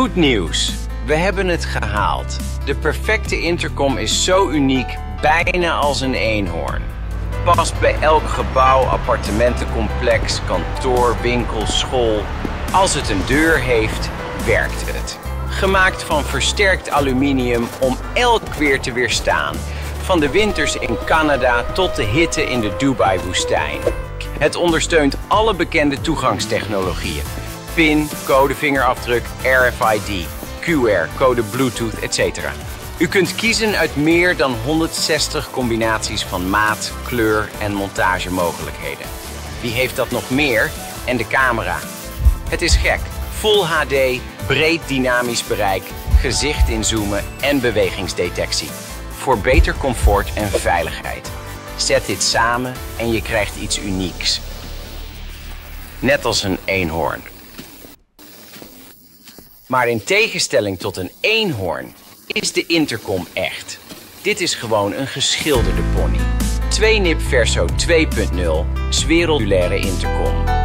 Goed nieuws. We hebben het gehaald. De perfecte intercom is zo uniek, bijna als een eenhoorn. Past bij elk gebouw, appartementencomplex, kantoor, winkel, school. Als het een deur heeft, werkt het. Gemaakt van versterkt aluminium om elk weer te weerstaan. Van de winters in Canada tot de hitte in de Dubai-woestijn. Het ondersteunt alle bekende toegangstechnologieën. PIN, code vingerafdruk, RFID, QR, code Bluetooth, etc. U kunt kiezen uit meer dan 160 combinaties van maat, kleur en montagemogelijkheden. Wie heeft dat nog meer? En de camera. Het is gek. Full HD, breed dynamisch bereik, gezicht inzoomen en bewegingsdetectie. Voor beter comfort en veiligheid. Zet dit samen en je krijgt iets unieks. Net als een eenhoorn. Maar in tegenstelling tot een eenhoorn is de intercom echt. Dit is gewoon een geschilderde pony. 2-nip verso 2.0 sferodulaire intercom.